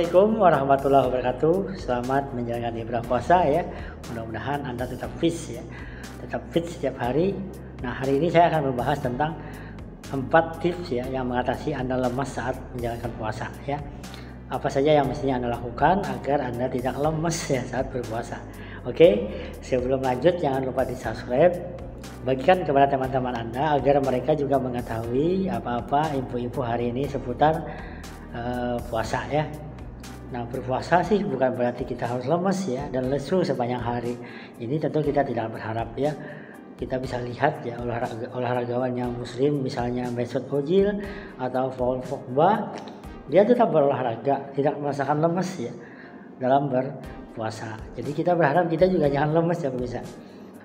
Assalamualaikum warahmatullahi wabarakatuh. Selamat menjalankan ibadah puasa ya. Mudah-mudahan Anda tetap fit ya. Tetap fit setiap hari. Nah, hari ini saya akan membahas tentang empat tips ya yang mengatasi Anda lemas saat menjalankan puasa ya. Apa saja yang mestinya Anda lakukan agar Anda tidak lemes ya saat berpuasa. Oke, sebelum lanjut jangan lupa di-subscribe, bagikan kepada teman-teman Anda agar mereka juga mengetahui apa-apa info-info hari ini seputar uh, puasa ya. Nah berpuasa sih bukan berarti kita harus lemes ya dan lesu sepanjang hari. Ini tentu kita tidak berharap ya. Kita bisa lihat ya olahraga, olahragawan yang muslim misalnya Mesut Ozil atau Paul Pogba dia tetap berolahraga tidak merasakan lemes ya dalam berpuasa. Jadi kita berharap kita juga jangan lemes ya bisa.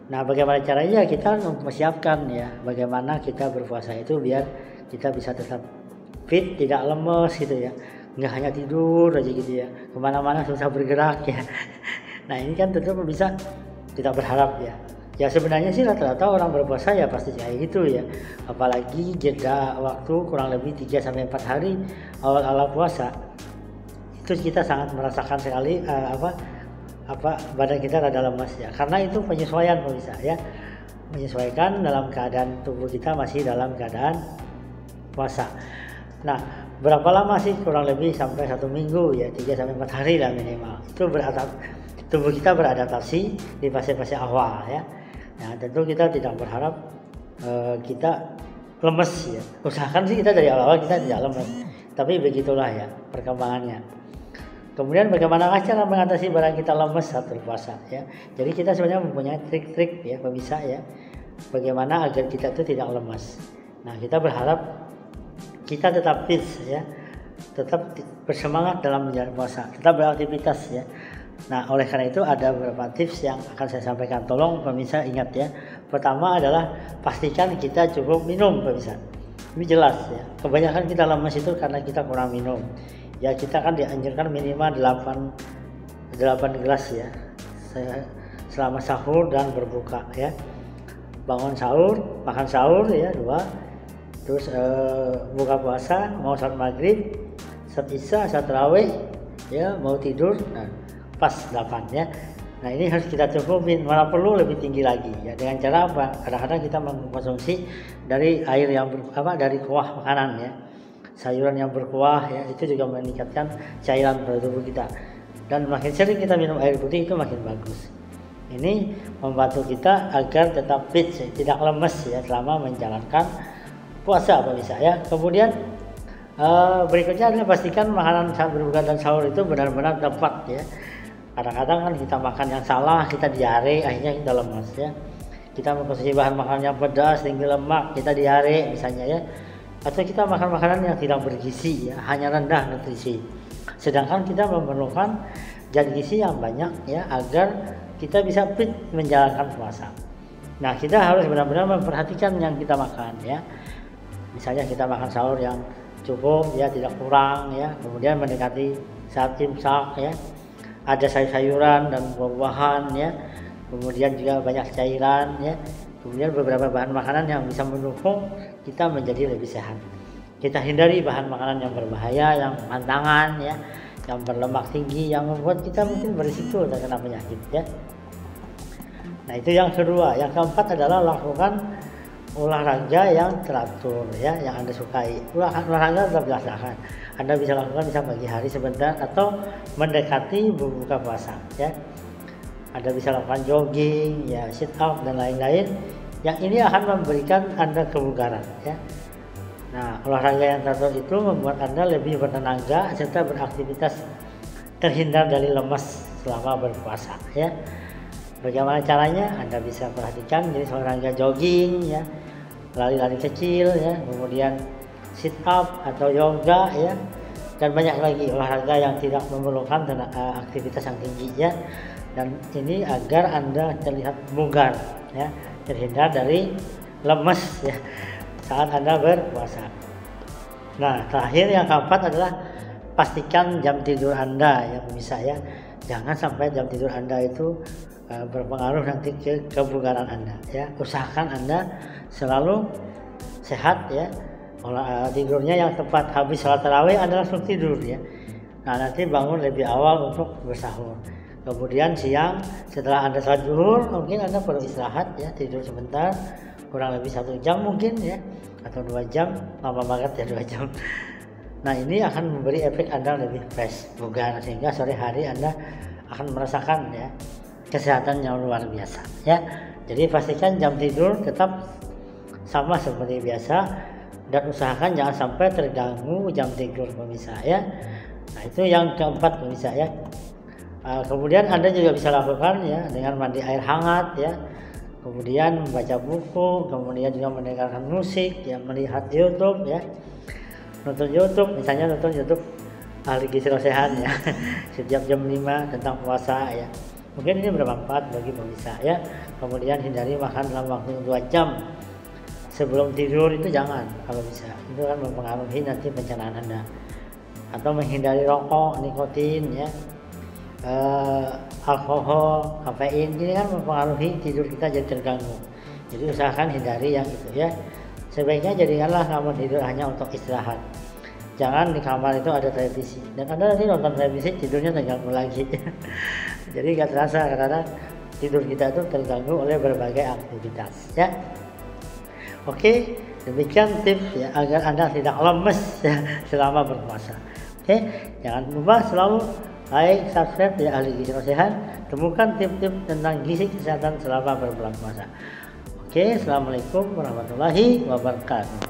Nah bagaimana caranya kita mempersiapkan ya bagaimana kita berpuasa itu biar kita bisa tetap fit tidak lemes gitu ya nggak hanya tidur aja gitu ya. Ke mana-mana susah bergerak ya. Nah ini kan tentu bisa kita berharap ya. Ya sebenarnya sih rata-rata orang berpuasa ya pasti kayak gitu ya. Apalagi jeda waktu kurang lebih 3 sampai 4 hari awal-awal puasa. Itu kita sangat merasakan sekali uh, apa apa badan kita rada lemas ya. Karena itu penyesuaian bisa ya. Menyesuaikan dalam keadaan tubuh kita masih dalam keadaan puasa. Nah, berapa lama sih kurang lebih sampai satu minggu ya tiga sampai empat hari lah minimal. Itu beradap tubuh kita beradaptasi di fase-fase awal ya. Nah, tentu kita tidak berharap uh, kita lemes ya. Usahakan sih kita dari awal-awal kita tidak lemes. Tapi begitulah ya perkembangannya. Kemudian bagaimana cara mengatasi barang kita lemes saat berpuasa ya. Jadi kita sebenarnya mempunyai trik-trik ya pemisah ya. Bagaimana agar kita itu tidak lemas. Nah, kita berharap kita tetap fit ya. Tetap bersemangat dalam menjalani puasa. Tetap beraktivitas ya. Nah oleh karena itu ada beberapa tips yang akan saya sampaikan. Tolong pemirsa ingat ya. Pertama adalah pastikan kita cukup minum pemirsa. Ini jelas ya. Kebanyakan kita lemas itu karena kita kurang minum. Ya kita kan dianjurkan minimal 8 8 gelas ya. Selama sahur dan berbuka ya. Bangun sahur makan sahur ya dua terus uh, buka puasa mau saat maghrib saat isya saat terawih ya mau tidur nah pas 8 ya. Nah ini harus kita cukupin mana perlu lebih tinggi lagi. Ya dengan cara apa? Kadang-kadang kita mengkonsumsi dari air yang ber, apa dari kuah makanan ya. Sayuran yang berkuah ya itu juga meningkatkan cairan pada tubuh kita. Dan makin sering kita minum air putih itu makin bagus. Ini membantu kita agar tetap fit ya, tidak lemes ya selama menjalankan puasa bisa ya kemudian uh, berikutnya adalah pastikan makanan saat berbuka dan sahur itu benar-benar tepat ya. Kadang-kadang kan kita makan yang salah kita diare akhirnya kita lemas ya. Kita mengkonsumsi bahan makanan yang pedas tinggi lemak kita diare misalnya ya. Atau kita makan makanan yang tidak bergizi ya hanya rendah nutrisi. Sedangkan kita memerlukan zat gizi yang banyak ya agar kita bisa fit menjalankan puasa. Nah kita harus benar-benar memperhatikan yang kita makan ya misalnya kita makan sahur yang cukup ya tidak kurang ya kemudian mendekati saat imsak ya ada sayur-sayuran dan buah-buahan ya kemudian juga banyak cairan ya kemudian beberapa bahan makanan yang bisa mendukung kita menjadi lebih sehat. Kita hindari bahan makanan yang berbahaya yang pantangan ya yang berlemak tinggi yang membuat kita mungkin berisiko terkena penyakit ya. Nah itu yang kedua. Yang keempat adalah lakukan olahraga yang teratur ya yang anda sukai. Olahraga tetap dilaksanakan. Anda bisa lakukan bisa pagi hari sebentar atau mendekati berbuka puasa ya. Anda bisa lakukan jogging ya sit up dan lain-lain yang ini akan memberikan anda kebugaran ya. Nah olahraga yang teratur itu membuat anda lebih bertenaga serta beraktivitas terhindar dari lemas selama berpuasa ya. Bagaimana caranya? Anda bisa perhatikan jenis olahraga jogging ya, lari-lari kecil ya, kemudian sit up atau yoga ya, dan banyak lagi olahraga yang tidak memerlukan eh, aktivitas yang tinggi ya. Dan ini agar Anda terlihat bugar ya, terhindar dari lemes ya saat Anda berpuasa. Nah, terakhir yang keempat adalah pastikan jam tidur Anda ya pemirsa ya. Jangan sampai jam tidur Anda itu Eh, berpengaruh nanti ke kebugaran Anda ya. Usahakan Anda selalu sehat ya. Olah, uh, tidurnya yang tepat habis sholat tarawih adalah langsung tidur ya. nah nanti bangun lebih awal untuk bersahur kemudian siang setelah anda sholat zuhur mungkin anda perlu istirahat ya tidur sebentar kurang lebih satu jam mungkin ya atau dua jam lama banget ya dua jam nah ini akan memberi efek anda lebih fresh bugar sehingga sore hari anda akan merasakan ya kesehatan yang luar biasa ya. Jadi pastikan jam tidur tetap sama seperti biasa dan usahakan jangan sampai terganggu jam tidur pemirsa ya. Nah itu yang keempat pemirsa ya. Uh, kemudian anda juga bisa lakukan ya dengan mandi air hangat ya. Kemudian membaca buku kemudian juga mendengarkan musik ya melihat YouTube ya nonton YouTube misalnya nonton YouTube ahli gizi sehat ya. Setiap jam 5 tentang puasa ya. Mungkin ini bermanfaat bagi pemirsa ya. Kemudian hindari makan dalam waktu 2 jam. Sebelum tidur itu jangan kalau bisa. Itu kan mempengaruhi nanti pencernaan anda. Atau menghindari rokok nikotin ya. Uh, alkohol kafein ini kan mempengaruhi tidur kita jadi terganggu jadi usahakan hindari yang itu ya sebaiknya jadikanlah kamar tidur hanya untuk istirahat jangan di kamar itu ada televisi dan anda nanti nonton televisi tidurnya terganggu lagi jadi nggak terasa karena tidur kita itu terganggu oleh berbagai aktivitas ya Oke, demikian tips ya agar Anda tidak lemes ya selama berpuasa. Oke, jangan lupa selalu like, subscribe ya ahli gizi sehat. Temukan tips-tips tentang gizi kesehatan selama berbulan puasa. Oke, assalamualaikum warahmatullahi wabarakatuh.